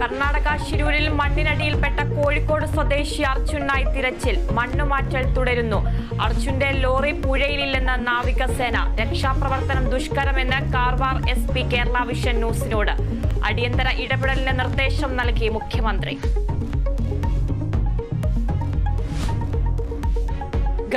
കർണാടക ശിരൂരിൽ മണ്ണിനടിയിൽപ്പെട്ട കോഴിക്കോട് സ്വദേശി അർജുനായി തിരച്ചിൽ. മണ്ണുമാറ്റൽ തുടരുന്നു. അർജുന്റെ ലോറി പുഴയിലില്ലെന്ന് നാവികസേന. രക്ഷാപ്രവർത്തനം ദുഷ്കരമെന്ന് Karwar S P Kerala vision ന്യൂസിനോട്. അടിയന്തര ഇടപെടലിന് നിർദ്ദേശം നൽകി മുഖ്യമന്ത്രി.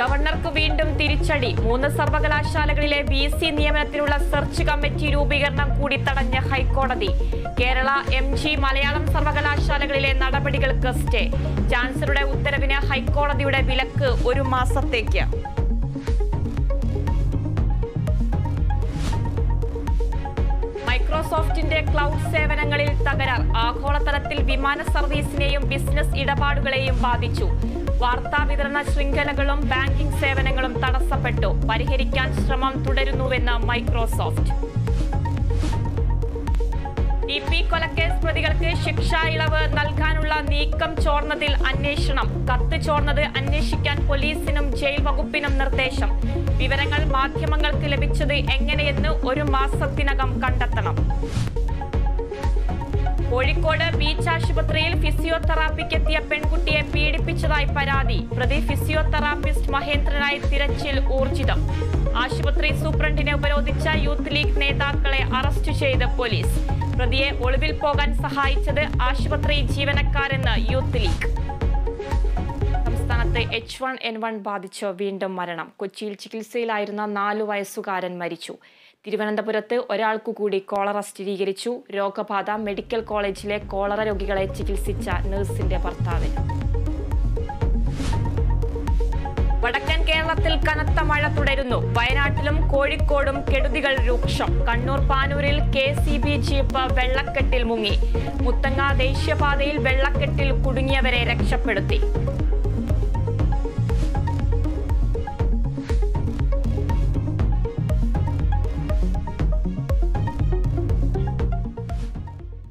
ഗവർണർക്ക് വീണ്ടും തിരിച്ചടി. മൂന്ന് സർവകലാശാലകളിലെ വി സി നിയമനത്തിനുള്ള സെർച്ച് കമ്മിറ്റി രൂപീകരണം കൂടി തടഞ്ഞ ഹൈക്കോടതി. കേരള എം ജി മലയാളം സർവകലാശാലകളിലെ നടപടികൾക്ക് സ്റ്റേ ചാൻസലറുടെ ഉത്തരവിന് ഹൈക്കോടതിയുടെ വിലക്ക് ഒരു മാസത്തേക്ക്. മൈക്രോസോഫ്റ്റിന്റെ ക്ലൗഡ് സേവനങ്ങളിൽ തകരാർ. ആഗോളതലത്തിൽ വിമാന സർവീസിനെയും ബിസിനസ് ഇടപാടുകളെയും ബാധിച്ചു. വാർത്താ വിതരണ ശൃംഖലകളും ബാങ്കിംഗ് സേവനങ്ങളും തടസ്സപ്പെട്ടു. പരിഹരിക്കാൻ ശ്രമം തുടരുന്നുവെന്ന് മൈക്രോസോഫ്റ്റ്. ഡി പി കൊലക്കേസ് പ്രതികൾക്ക് ശിക്ഷാ ഇളവ് നൽകാനുള്ള നീക്കം ചോർന്നതിൽ അന്വേഷണം. കത്ത് ചോർന്നത് അന്വേഷിക്കാൻ പോലീസിനും ജയിൽ വകുപ്പിനും നിർദ്ദേശം. വിവരങ്ങൾ മാധ്യമങ്ങൾക്ക് ലഭിച്ചത് എങ്ങനെയെന്ന് ഒരു മാസത്തിനകം കണ്ടെത്തണം. കോഴിക്കോട് ബീച്ച് ആശുപത്രിയിൽ ഫിസിയോതെറാപ്പിക്കെത്തിയ പെൺകുട്ടിയെ പീഡിപ്പിച്ചതായി പരാതി. പ്രതി ഫിസിയോതെറാപ്പിസ്റ്റ് മഹേന്ദ്രനായി തിരച്ചിൽ ഊർജിതം. ആശുപത്രി സൂപ്രണ്ടിനെ ഉപരോധിച്ച യൂത്ത് ലീഗ് നേതാക്കളെ അറസ്റ്റ് ചെയ്ത് പോലീസ്. പ്രതിയെ ഒളിവിൽ പോകാൻ സഹായിച്ചത് ആശുപത്രി ജീവനക്കാരെന്ന് യൂത്ത് ലീഗ്. സംസ്ഥാനത്ത് എച്ച് വൺ എൻ വൺ ബാധിച്ച് വീണ്ടും മരണം. കൊച്ചിയിൽ ചികിത്സയിലായിരുന്ന നാലു വയസ്സുകാരൻ മരിച്ചു. തിരുവനന്തപുരത്ത് ഒരാൾക്കു കൂടി കോളറ സ്ഥിരീകരിച്ചു. രോഗബാധ മെഡിക്കൽ കോളേജിലെ കോളറ രോഗികളെ ചികിത്സിച്ച നഴ്സിന്റെ ഭർത്താവ്. വടക്കൻ കേരളത്തിൽ കനത്ത മഴ തുടരുന്നു. വയനാട്ടിലും കോഴിക്കോടും കെടുതികൾ രൂക്ഷം. കണ്ണൂർ പാനൂരിൽ കെ സി ബി ജീപ്പ് വെള്ളക്കെട്ടിൽ മുങ്ങി. മുത്തങ്ങ ദേശീയപാതയിൽ വെള്ളക്കെട്ടിൽ കുടുങ്ങിയവരെ രക്ഷപ്പെടുത്തി.